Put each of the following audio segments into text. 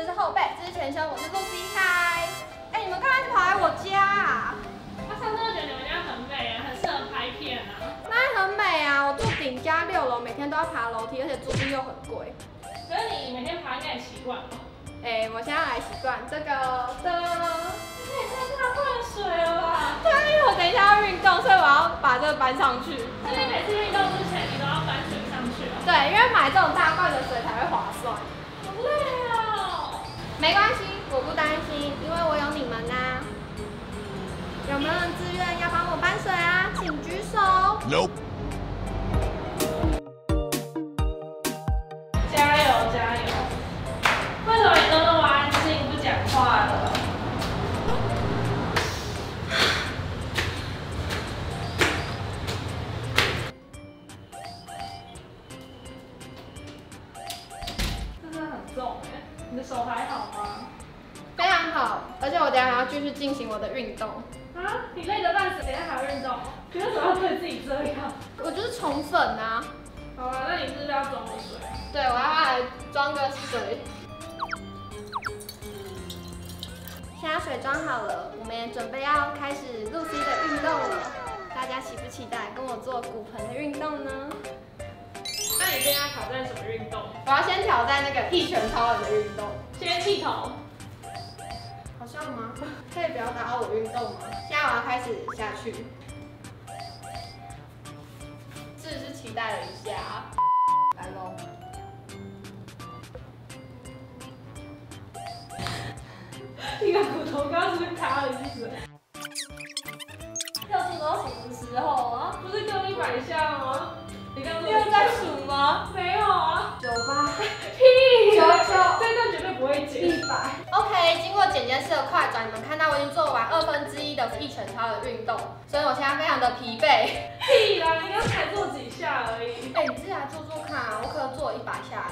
这是后背，这是前胸，我是露西开。哎，你们刚才跑来我家啊？他上次就觉得你们家很美啊，很适合拍片啊。那很美啊，我住顶家六楼，每天都要爬楼梯，而且租金又很贵。可是你每天爬应该很习惯吧？哎，我现在来习惯这个的。这也太大灌水了吧？对，因为我等一下要运动，所以我要把这个搬上去。所以每次运动之前你都要搬水上去啊？对，因为买这种大罐的水才会划算。好累哦。没关系，我不担心，因为我有你们呐。有没有人自愿要帮我搬水啊？请举手。Nope. 运动。啊，你累得半死，等一下还要运动？你为什么要对自己这样？我就是宠粉啊。好了，那你是不是要装个水？对，我要来装个水。现在水装好了，我们也准备要开始露西的运动了。大家期不期待跟我做骨盆的运动呢？那你今天要挑战什么运动？我要先挑战那个一拳超人的运动。先剃头。好笑吗？可以不要打扰我运动吗？现在我要开始下去。是不是期待了一下？来喽！你个骨头刚刚是不是卡了一次？要数到什么时候啊？不是各一百下吗？一拳超的运动，所以我现在非常的疲惫。屁啦！你刚才做几下而已。哎、你自己来做做看啊，我可能做一百下。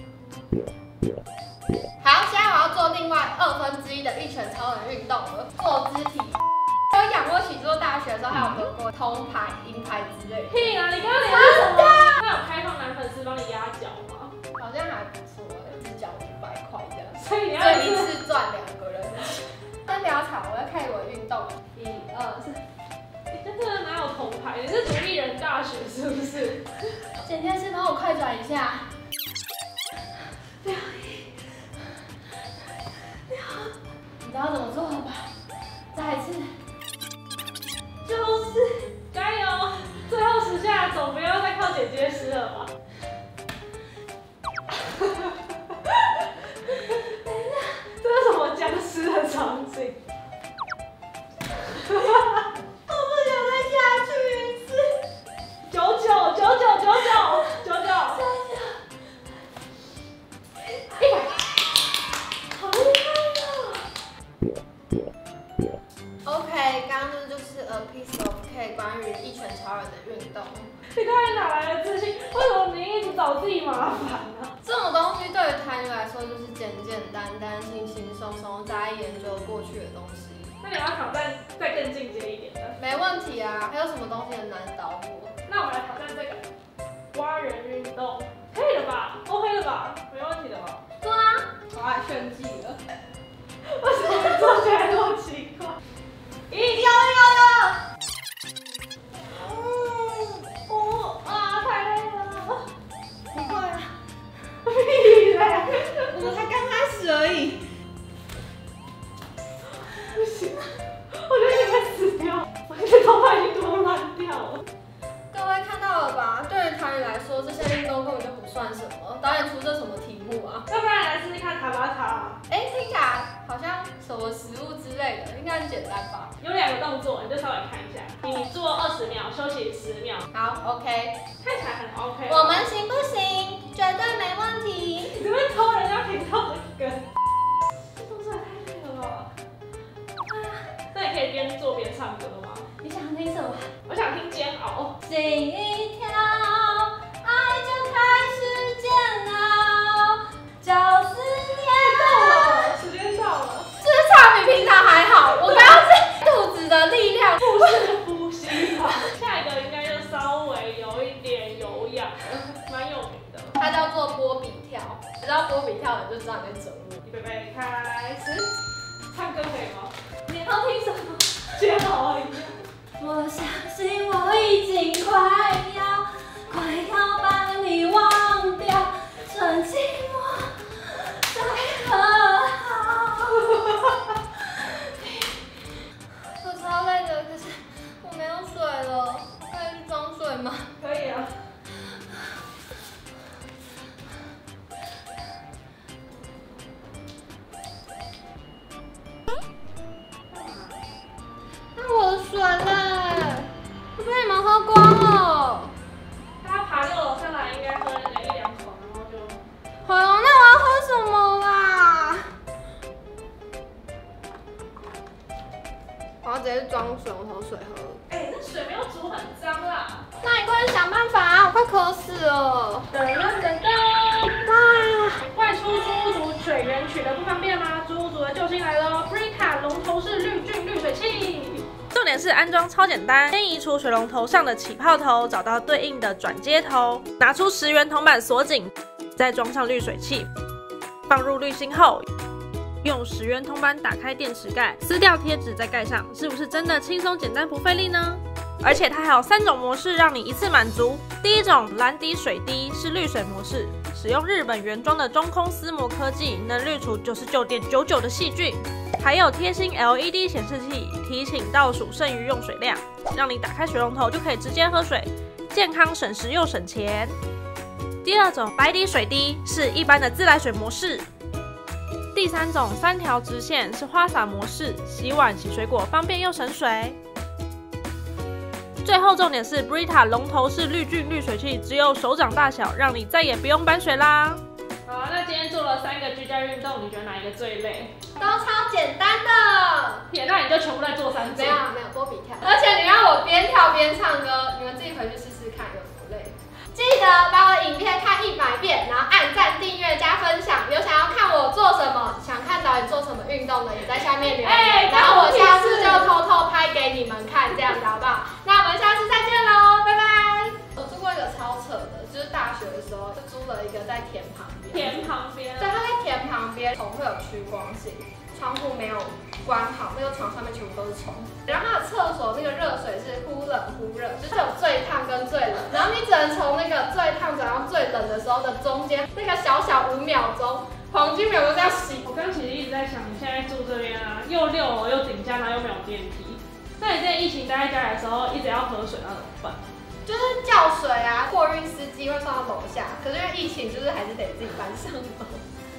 好，现在我要做另外二分之一的一拳超人运动了，做肢体。我仰卧起坐，大学的时候还有得过铜牌、银牌之类的，屁啦！你刚刚连是什么？那有开放男粉丝帮你压脚吗？好像还不错一，只脚五百块这样，所以你要一次赚两个人。先不要吵，我要开始我的运动了。一二三，你真的哪有铜牌？你是独立人大学是不是？姐姐，先帮我快转一下。OK，刚刚那就是 a piece of cake 关于一拳超人的运动。你到底哪来的自信？为什么你一直找自己麻烦呢、这种东西对于台女来说就是简简单单、轻轻松松、扎一研究过去的东西，那你要挑战再更进阶一点的。没问题啊。还有什么东西很难倒该很简单吧？有两个动作，你就稍微看一下。你做二十秒，休息十秒，好，OK。看起来很 OK。我们行不行？绝对没问题。你怎么会偷人家频道的梗？这动作也太累了吧！那你可以边做边唱歌吗？你想听什么？我想听煎熬。心一跳，知道波比跳你就知道你在走路。预备，开始。唱歌可以吗？你要听什么？煎熬而。我相信我已经快要快要把你忘掉，曾经。直接装水龙头水喝。哎，那水没有煮很脏啦。那你快点想办法啊！我快渴死了。噔噔噔噔。哇！外出租屋族水源取得不方便吗？租屋族的救星来喽 b r i c a 龙头式滤菌滤水器。重点是安装超简单，先移除水龙头上的起泡头，找到对应的转接头，拿出十元铜板锁紧，再装上滤水器，放入滤芯后，用十元铜板打开电池盖，撕掉贴纸再盖上，是不是真的轻松简单不费力呢？而且它还有三种模式让你一次满足。第一种蓝滴水滴是滤水模式，使用日本原装的中空丝膜科技，能滤除九十九点九九的细菌。还有贴心 LED 显示器，提醒倒数剩余用水量，让你打开水龙头就可以直接喝水，健康省时又省钱。第二种白滴水滴是一般的自来水模式。第三种三条直线是花洒模式，洗碗洗水果方便又省水。最后重点是 Brita 龙头式滤菌滤水器，只有手掌大小，让你再也不用搬水啦。好，那今天做了三个居家运动，你觉得哪一个最累？都超简单的。天，那你就全部在做三次。没有没有，波比跳。而且你让我边跳边唱歌，你们自己回去试试看做什么运动的，也在下面留言。哎然后我下次就偷偷拍给你们看，这样子好不好？那我们下次再见喽，拜拜。我住过一个超扯的，就是大学的时候就租了一个在田旁边。田旁边。对，它在田旁边，虫会有趋光性，窗户没有关好，那个床上面全部都是虫。然后它的厕所那个热水是忽冷忽热，就是有最烫跟最冷，然后你只能从那个最烫转到最冷的时候的中间那个小小五秒钟，黄金秒都这样洗。我刚其实一直在想，你现在住这边啊，又六楼又顶家，然后又没有电梯。那你在疫情待在家里的时候，一直要喝水，那怎么办？就是叫水啊，货运司机会送到楼下，可是因为疫情，就是还是得自己搬上楼。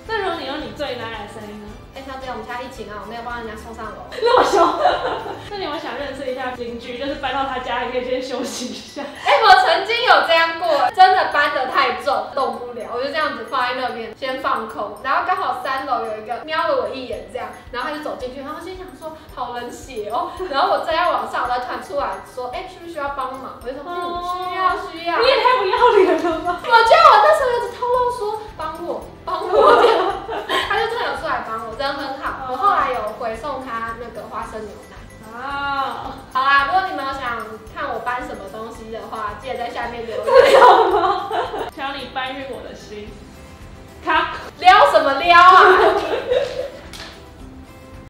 那如果你用你最奶奶的声音呢？哎，小姐，我们家疫情啊，我没有帮人家送上楼。那么凶？那你有没有想认识一下邻居？就是搬到他家里可以先休息一下。经有这样过，真的搬得太重，动不了，我就这样子放在那边先放空，然后刚好三楼有一个瞄了我一眼，这样，然后他就走进去，然后心想说好冷血哦，然后我正要往上，然后突然出来说，哎、需不需要帮忙？我就说嗯，需要需要。你也太不要脸了吧！我觉得我那时候一直透露说帮我帮我他就真的有出来帮我，真的很好。我后来有回送他那个花生牛奶。啊，好啦，如果你们有想看我搬什么东西的话，记得在下面留言。想你搬运我的心。他。撩什么撩啊？